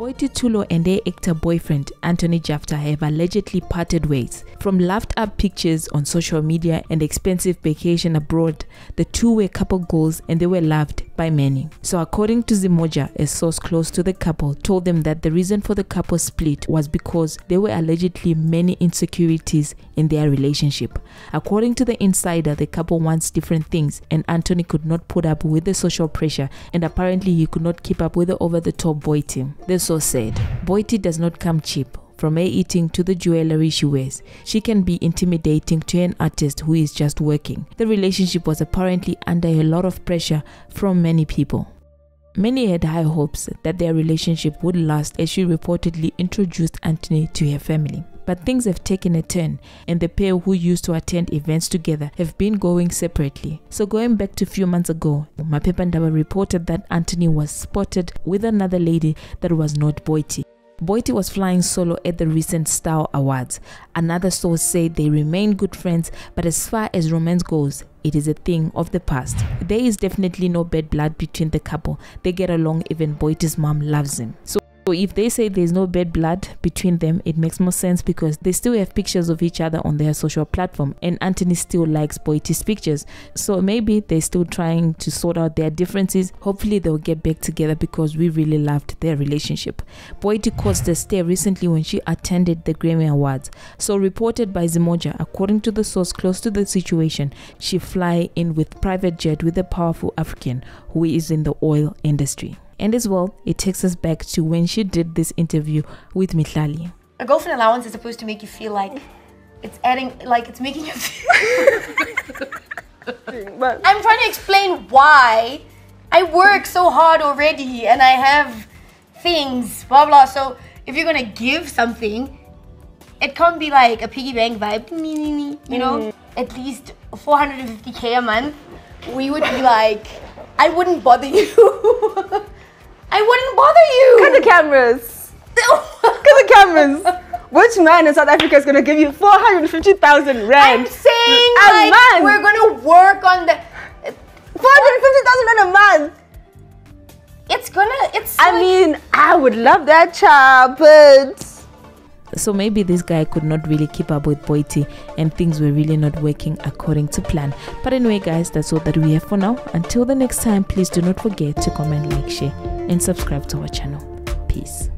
Boity Thulo and their actor boyfriend Anton Jeftha have allegedly parted ways. From laughed up pictures on social media and expensive vacation abroad, the two were couple goals and they were loved by many. So according to Zimoja, a source close to the couple told them that the reason for the couple split was because there were allegedly many insecurities in their relationship. According to the insider, the couple wants different things and Anton could not put up with the social pressure and apparently he could not keep up with the over-the-top Boity. The source said, Boity does not come cheap. From her eating to the jewelry she wears, she can be intimidating to an artist who is just working. The relationship was apparently under a lot of pressure from many people. Many had high hopes that their relationship would last as she reportedly introduced Anton to her family. But things have taken a turn, and the pair who used to attend events together have been going separately. So, going back to a few months ago, Maphepha Ndaba reported that Anton was spotted with another lady that was not Boity. Boity was flying solo at the recent Style Awards. Another source said they remain good friends, but as far as romance goes, it is a thing of the past. There is definitely no bad blood between the couple. They get along, even Boity's mom loves him. So so if they say there's no bad blood between them, it makes more sense because they still have pictures of each other on their social platform and Anton still likes Boity's pictures. So maybe they're still trying to sort out their differences. Hopefully they'll get back together because we really loved their relationship. Boity caused a stir recently when she attended the Grammy Awards. So reported by Zimoja, according to the source close to the situation, she fly in with private jet with a powerful African who is in the oil industry. And as well, it takes us back to when she did this interview with Mihlali. A girlfriend allowance is supposed to make you feel like it's adding, like it's making you feel. I'm trying to explain why I work so hard already and I have things, blah blah. So if you're gonna give something, it can't be like a piggy bank vibe, you know, mm. at least 450k a month. We would be like, I wouldn't bother you. I wouldn't bother you. Cut the cameras. Cut the cameras. Which man in South Africa is going to give you 450,000 rand? I'm saying a like, month. we're going to work on the... 450,000 rand a month. It's gonna, it's... I like, mean, I would love that child, but... So maybe this guy could not really keep up with Boity and things were really not working according to plan. But anyway guys, that's all that we have for now. Until the next time, please do not forget to comment, like, share and subscribe to our channel. Peace.